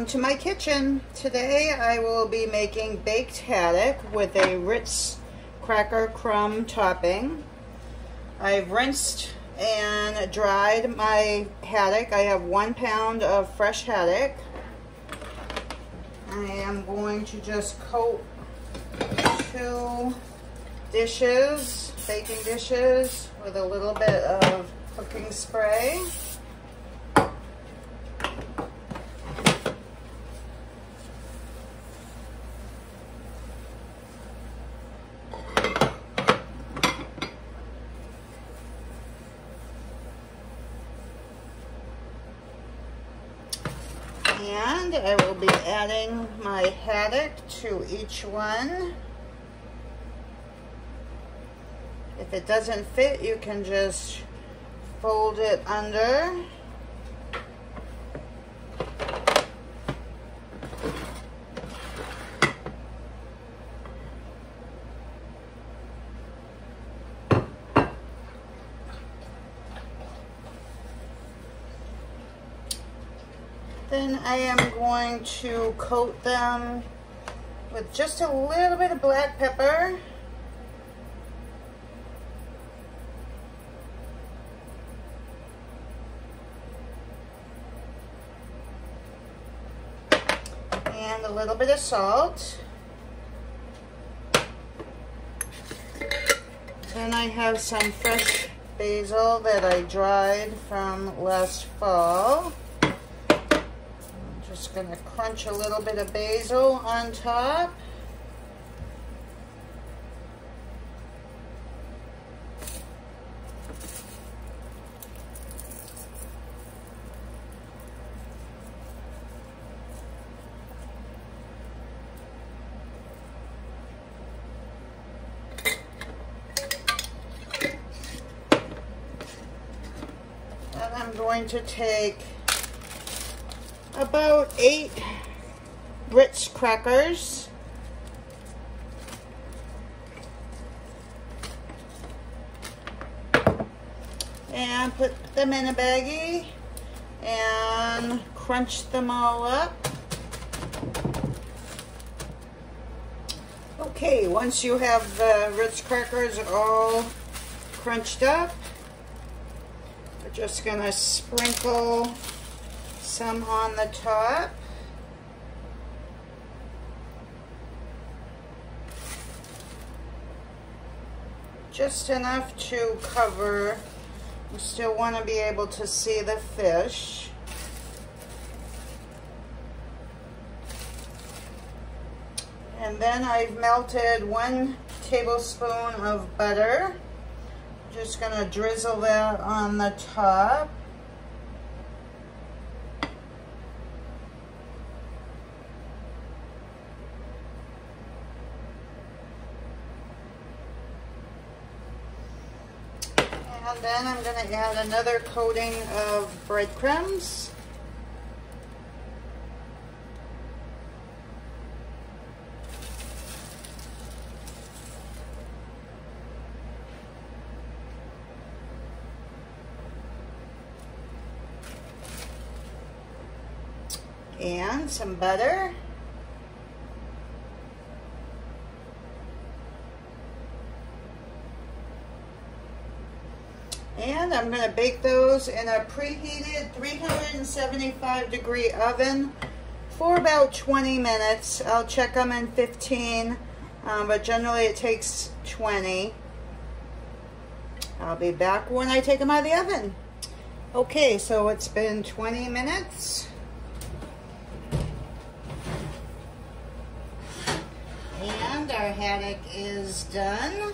Welcome to my kitchen. Today I will be making baked haddock with a Ritz cracker crumb topping. I've rinsed and dried my haddock. I have one pound of fresh haddock. I am going to just coat two dishes, baking dishes, with a little bit of cooking spray. And I will be adding my haddock to each one. If it doesn't fit, you can just fold it under. Then I am going to coat them with just a little bit of black pepper. And a little bit of salt. Then I have some fresh basil that I dried from last fall just going to crunch a little bit of basil on top. And I'm going to take about eight Ritz crackers. And put them in a baggie and crunch them all up. Okay, once you have the Ritz crackers all crunched up, we're just gonna sprinkle some on the top. Just enough to cover. You still want to be able to see the fish. And then I've melted one tablespoon of butter. Just going to drizzle that on the top. And then I'm going to add another coating of breadcrumbs. And some butter. And I'm going to bake those in a preheated 375 degree oven for about 20 minutes. I'll check them in 15, um, but generally it takes 20. I'll be back when I take them out of the oven. Okay, so it's been 20 minutes. And our haddock is done.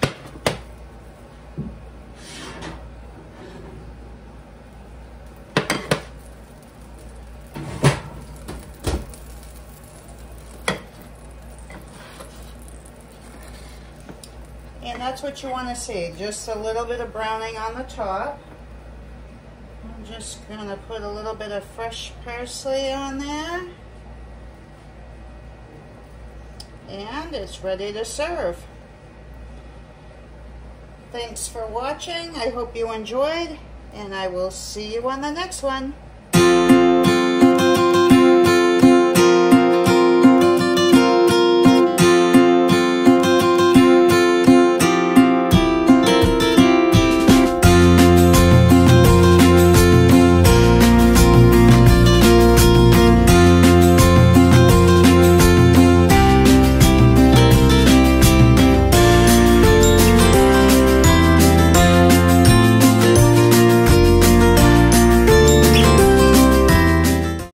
And that's what you want to see, just a little bit of browning on the top. I'm just going to put a little bit of fresh parsley on there. And it's ready to serve. Thanks for watching. I hope you enjoyed, and I will see you on the next one.